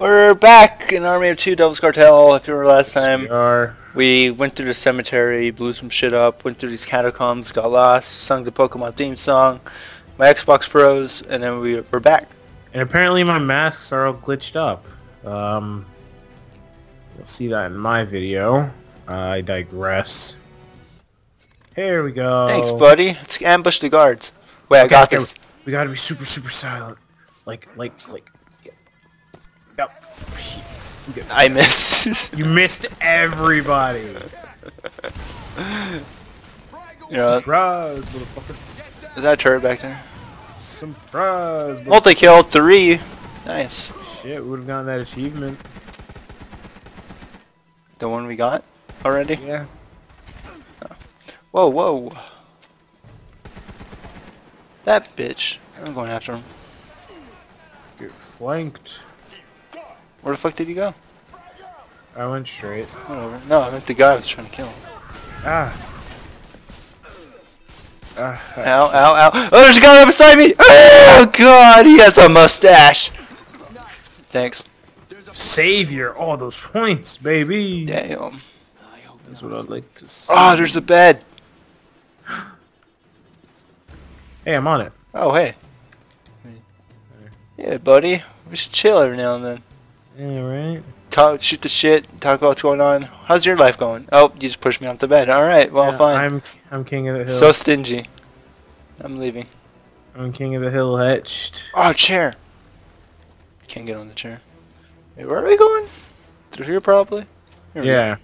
We're back in Army of Two Devil's Cartel. If you remember last time, We are. we went through the cemetery, blew some shit up, went through these catacombs, got lost, sung the Pokemon theme song. My Xbox froze, and then we we're back. And apparently my masks are all glitched up. Um, you'll see that in my video. I digress. Here we go. Thanks, buddy. Let's ambush the guards. Wait, I got okay, this. We gotta be super, super silent. Like, like, like. I missed. You missed everybody. you know, Surprise, motherfucker. is that a turret back there? Surprise. Multi kill three. Nice. Shit, we would have gotten that achievement. The one we got already. Yeah. Whoa, whoa. That bitch. I'm going after him. Get flanked. Where the fuck did you go? I went straight. Whatever. No, I meant the guy I was trying to kill. Ah. Ah. Ow, ow, ow. Oh, there's a guy right beside me! Oh, God, he has a mustache! Thanks. Savior, all those points, baby. Damn. That's what I'd like to see. Oh, there's a bed. Hey, I'm on it. Oh, hey. Yeah, buddy. We should chill every now and then. Yeah, right. Talk, shoot the shit, talk about what's going on. How's your life going? Oh, you just pushed me off the bed. Alright, well, Yeah, fine. I'm I'm king of the hill. so stingy. I'm leaving. I'm king of the hill etched. Oh, chair. Can't get on the chair. Wait, where are we going? Through here, probably? Here we go. Yeah,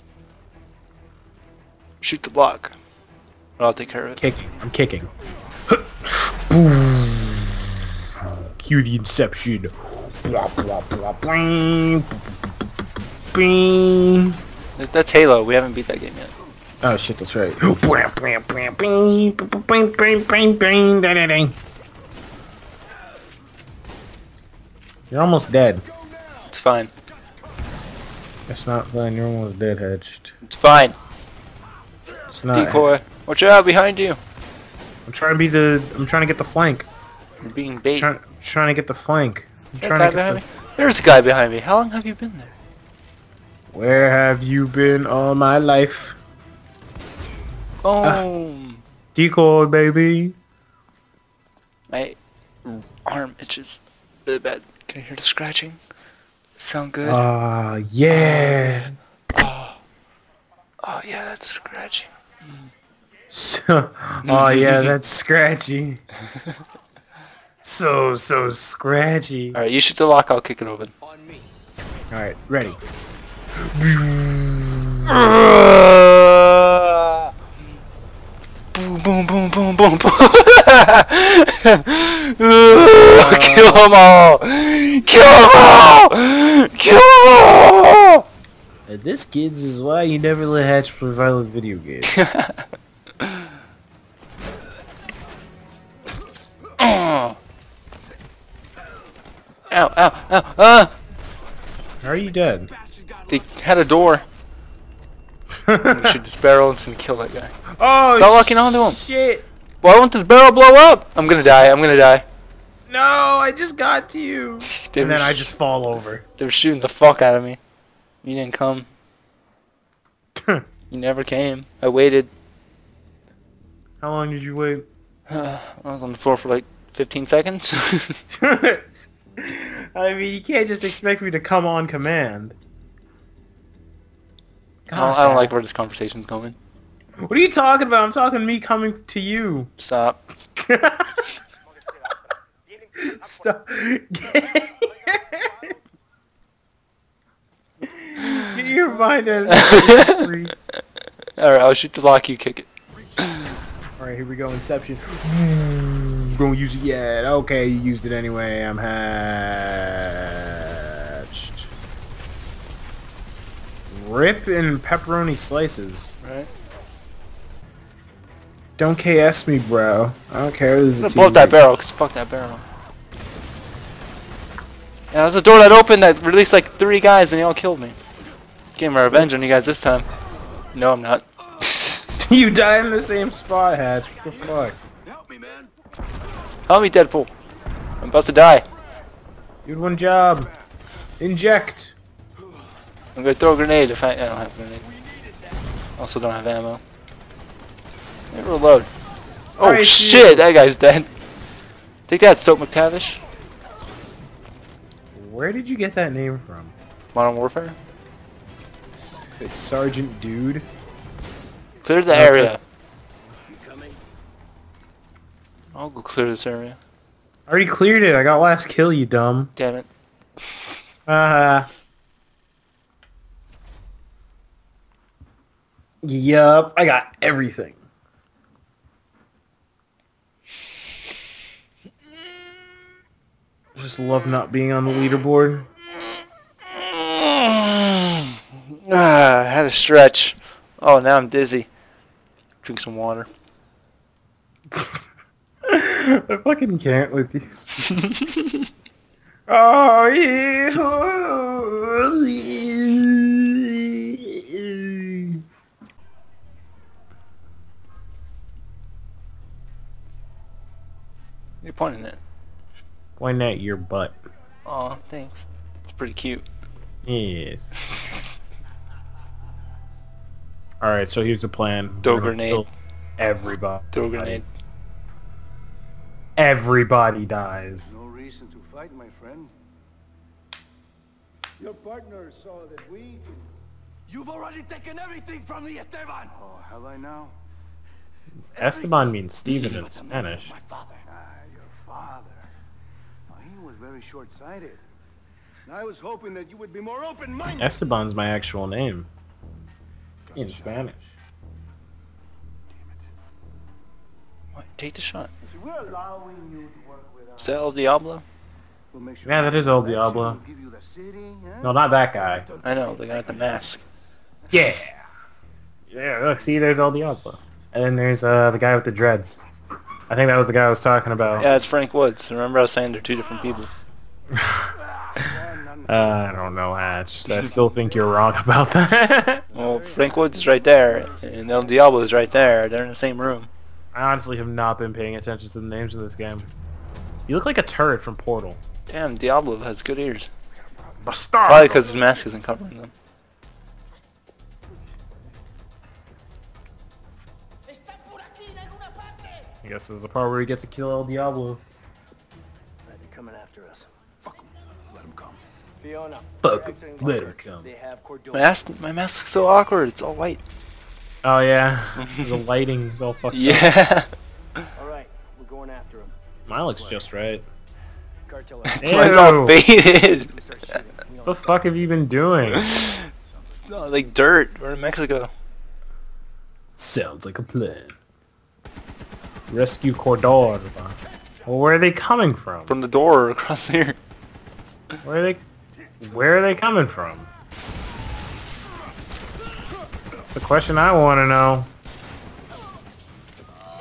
Shoot the block. I'll take care of it. kicking. I'm kicking. Cue the inception. That's- Halo. We haven't beat that game yet. Oh shit, that's right. You're almost dead. It's fine. It's not fine. You're almost dead, Hedged. It's fine. It's not. Decoy. Watch out behind you. I'm trying to be the. I'm trying to get the flank. You're being bait. Trying to get the flank. I'm There's a trying guy to get behind the, me. There's a guy behind me. How long have you been there? Where have you been all my life? Boom. Decoy, baby. My arm itches really bad. Can you hear the scratching? Sound good? Ah, yeah. oh yeah, that's scratching. So, oh yeah, that's scratchy. so so scratchy. All right, you shoot the lock. I'll kick it open. All right, ready. boom, boom, boom, boom, boom, boom. Kill them all! Kill them all! Kill them all! Uh, this kids is why you never let Hatch play violent video games. ow, ow, ah! How are you dead? They had a door. We shoot this barrel and kill that guy. Oh, Stop locking onto him. Shit! Why won't this barrel blow up? I'm gonna die. I'm gonna die. No, I just got to you. And then I just fall over. They were shooting the fuck out of me. You didn't come. You never came. I waited. How long did you wait? I was on the floor for like 15 seconds. I mean, you can't just expect me to come on command. I, don't, I don't like where this conversation's going. What are you talking about? I'm talking me coming to you. Stop. Stop. Get your mind out of. Alright, I'll shoot the lock, you kick it. Alright, here we go. Inception. Don't use it yet. Okay, you used it anyway. I'm hatched. Rip and pepperoni slices. Right? Don't KS me, bro. I don't care. This is I'm a gonna blow up that barrel, cause fuck that barrel. Yeah, there's a door that opened that released like three guys and they all killed me. Getting my revenge on you guys this time. No, I'm not. you die in the same spot, Hatch. What the fuck? Help me, man. Help me, Deadpool. I'm about to die. You had one job. Inject. I'm gonna throw a grenade if I, I don't have a grenade. Also don't have ammo. Let reload. Oh Alright, shit, you- that guy's dead. Take that, Soap McTavish. Where did you get that name from? Modern Warfare. It's Sergeant Dude. Clear the Okay. area. I'll go clear this area. I already cleared it. I got last kill, you dumb. Damn it. Uh huh. Yup, I got everything. Just love not being on the leaderboard. Ah, I had a stretch. Oh, now I'm dizzy. Drink some water. I fucking can't with you. oh, yeah. You're pointing it. Point at your butt. Oh, thanks. It's pretty cute. Yes. Alright, so here's the plan. Throw gonna grenade. kill Everybody. Throw grenade. Everybody dies. No reason to fight, my friend. Your partner saw that we... You've already taken everything from me, Esteban! Oh, have I now? Esteban means Stephen in But the man Spanish. My father. Ah, your father. Oh, he was very short-sighted. And I was hoping that you would be more open-minded. Esteban's my actual name. In Spanish. Damn it. What? Take the shot. See, we're allowing you to work with. Is that El Diablo? We'll make sure Yeah, that is El Diablo. give you the city, huh? No, not that guy. I know, the guy with the mask. Yeah. Yeah, look, see, there's El Diablo. And then there's uh, the guy with the dreads. I think that was the guy I was talking about. Yeah, it's Frank Woods. Remember I was saying they're two different people. Yeah, none- Uh, I don't know, Hatch. I still think you're wrong about that. Well, Frank Woods is right there, and El Diablo is right there. They're in the same room. I honestly have not been paying attention to the names of this game. You look like a turret from Portal. Damn, Diablo has good ears. Bastardo! Probably because his mask isn't covering them. ¡Está por aquí en alguna parte! I guess this is the part where you get to kill El Diablo. They're coming after us. Fiona. Fuck we're 'em. exiting Let Bunker. 'em come. They have Cordova. My mask, my mask looks so awkward. It's all white. Oh yeah, the lighting's all fucked up. Yeah. All right, we're going after him. Mine looks just right. Cartel. Mine's all Ew. faded. What the fuck have you been doing? It's not like dirt. We're in Mexico. Sounds like a plan. Rescue Cordova. Well, where are they coming from? From the door across here. Where are they? Where are they coming from? That's the question I want to know.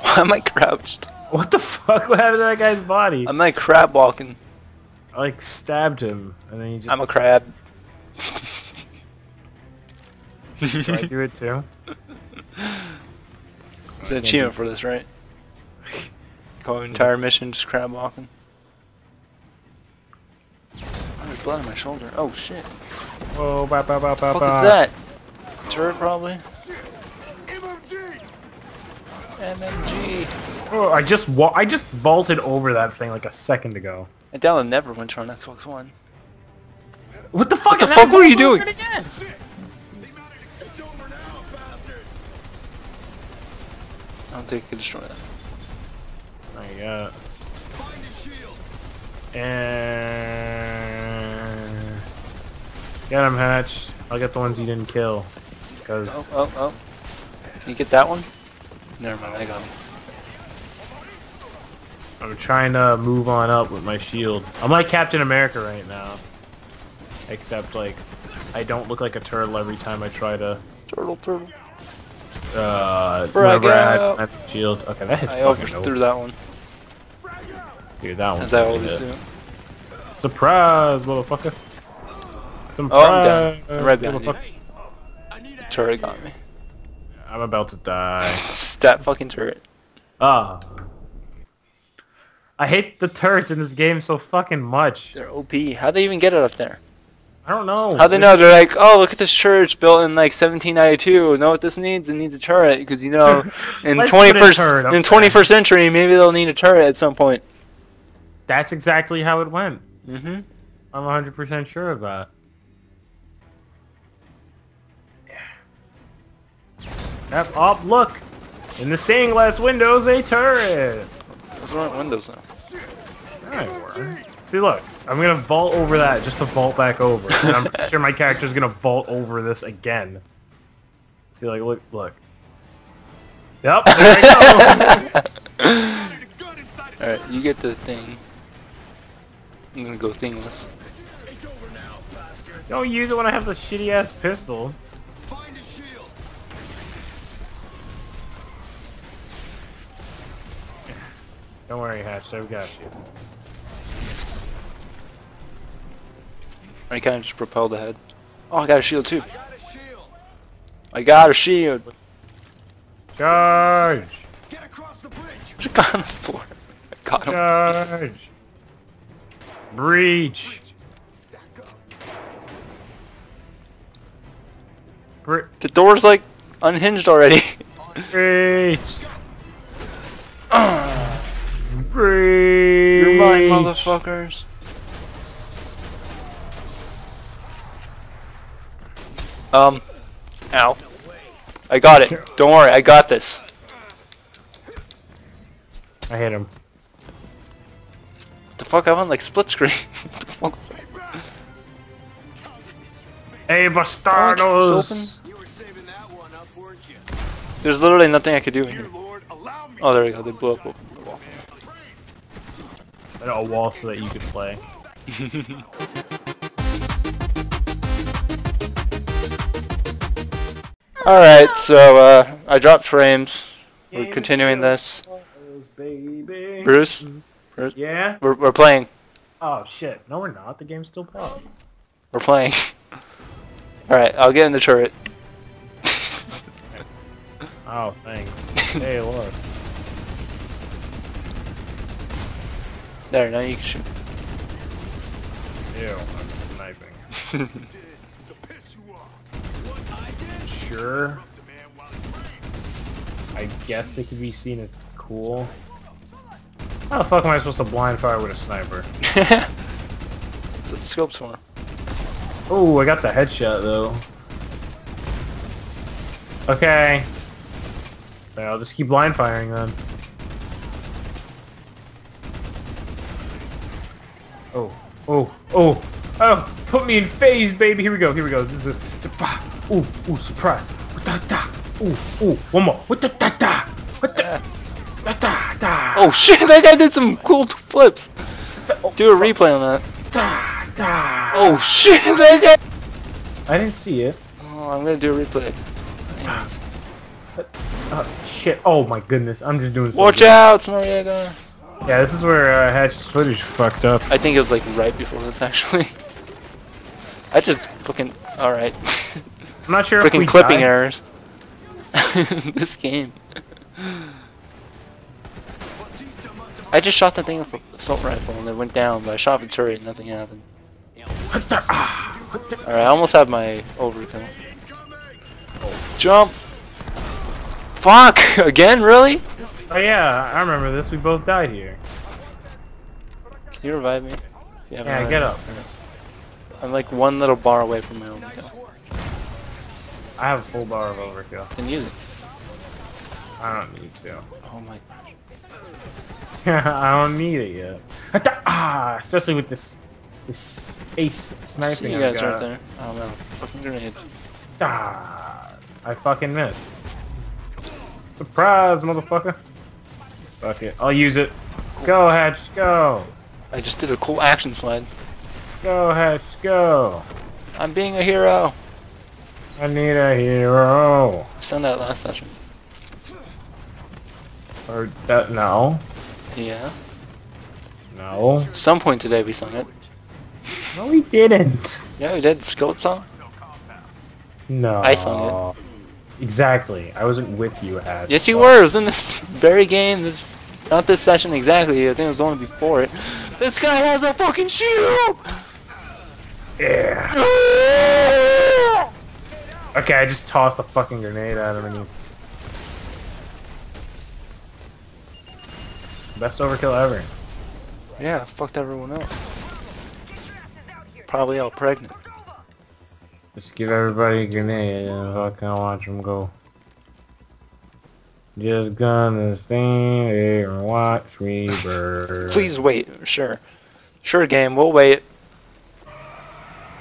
Why am I crouched? What the fuck? What happened to that guy's body? I'm like crab walking. I like stabbed him, and then he just. I'm a crab. Do I do it too? There's an achievement for this, right? Whole entire mission just crab walking. Blood on my shoulder. Oh shit. Whoa, ba ba ba ba What ba. is that? Turret probably? MMG. MMG. Oh, I just wa- I just vaulted over that thing like a second ago. I downloaded Neverwinter on Xbox One. What the fuck? What the fuck were you doing? again. I don't think I can destroy that. I got. And get him hatched. I'll get the ones you didn't kill, because Oh, oh, oh. Can you get that one? Never mind, I got him. I'm trying to move on up with my shield. I'm like Captain America right now, except like I don't look like a turtle every time I try to. Turtle, turtle. Uh, Frag whenever I had my shield. Okay, that hits I fucking overthrew over. that one, Dude, that one. as I always do. Surprise, motherfucker! Surprise, Oh, I'm down. I'm right behind you. motherfucker. Turret got me. I'm about to die. that fucking turret. Ah. I hate the turrets in this game so fucking much. They're OP. How'd they even get it up there? I don't know. How they know? They're like, oh, look at this church built in like 1792. Know what this needs? It needs a turret because you know, in Let's 21st in there. 21st century, maybe they'll need a turret at some point. That's exactly how it went. Mm-hmm. I'm 100% sure of that. Yep, oh, look! In the stained glass windows, a turret! Those aren't windows now. Yeah, they were. See, look, I'm gonna vault over that just to vault back over. And I'm sure my character's gonna vault over this again. See, like, look, look. Yep, there All right, you get the thing. I'm gonna go thingless. Don't use it when I have the shitty ass pistol. Don't worry, Hatch, I've got you. I kind of just propelled ahead. Oh, I got a shield too. Got a shield. I got a shield. Charge! Get across the bridge. Just got on the floor. I got him. Charge! Breach! Stack up. Bre- The door's like unhinged already. breach! Breach! You're mine, motherfuckers. Um, ow. I got it. Don't worry, I got this. I hit him. What the fuck? I'm on like split screen. what the fuck? was that? Hey, bastardos! it's open. You were saving that one up, weren't you? There's literally nothing I could do in here. Lord, allow me. Oh, there we go. They blew up the wall. And a wall so that you could play. Alright, so uh, I dropped frames. We're continuing this. Baby. Bruce, Yeah? we're, we're playing. Oh shit. No, we're not. The game's still playing. We're playing. Alright, I'll get in the turret. Oh, thanks. hey, look. There, now you can shoot. Ew, I'm sniping. To piss you off. What I did? Sure. The man while he prayed. I guess it could be seen as cool. How the fuck am I supposed to blind fire with a sniper? That's what the scope's for. Oh, I got the headshot though. Okay. Yeah, I'll just keep blind firing then. Oh, oh, oh, oh! Put me in phase, baby. Here we go. Here we go. This is a, ooh, ooh, surprise. Da, da, ooh, ooh, one more. What the da da? What the da da da? Oh shit, that guy did some cool flips. Oh. Do a replay on that. da da. Oh shit, that guy. I didn't see it. Oh, I'm gonna do a replay. Ah. Thanks. Oh shit! Oh my goodness! I'm just doing. Watch out, Noriega. Yeah, this is where uh, Hatch's footage fucked up. I think it was like right before this actually. I just fucking alright. I'm not sure Freaking clipping died. errors. this game. Batista must have I just shot the thing with assault rifle and it went down, but I shot the turret and nothing happened. What the- what the- Alright, I almost have my overkill. Jump! Fuck! Again? Really? Oh yeah, I remember this. We both died here. Can you revive me? You Yeah, get up. I'm like one little bar away from my overkill. I have a full bar of overkill. Then use it. I don't need to. Oh my gosh. I don't need it yet. Ah, especially with this this ace sniping. See you guys right there. Oh no. Fucking grenades. Ah, I fucking missed. Surprise, motherfucker. Fuck it. I'll use it. Go, Hatch, go. I just did a cool action slide. Go, Hatch, go. I'm being a hero. I need a hero. I sung that last session. Or that, now? Yeah. No. Some point today we sung it. No, we didn't. Yeah, we did. Skillet song. No. I sung Exactly. I wasn't with you, at. Yes, you were. It was in this very game. This, not this session exactly. I think it was only before it. This guy has a fucking shield. Yeah. Okay, I just tossed a fucking grenade at him and he... Best overkill ever. Yeah, fucked everyone up. Probably all pregnant. Just give everybody a grenade and fucking watch them go. Just gonna stand there and watch me burn. Please wait. Sure. Sure, game. We'll wait.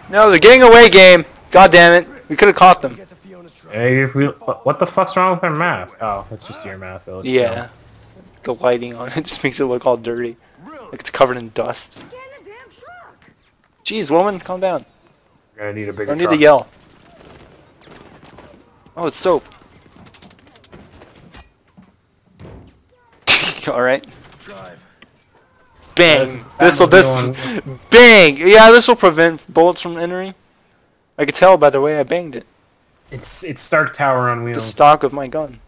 No, they're getting away, game. God damn it. We could have caught them. Get to Fiona's truck. Hey, if we, what the fuck's wrong with their mask? Oh, it's just your mask. Though. It's Yeah. The lighting on it just makes it look all dirty. Like it's covered in dust. Get in the damn truck. Jeez, woman, calm down. We're gonna need a bigger Don't need to truck. yell. Oh, it's soap. Alright. Drive. Bang! This'll this bang! Yeah, this will prevent bullets from entering. I could tell by the way I banged it. It's it's Stark Tower on wheels. The stock of my gun.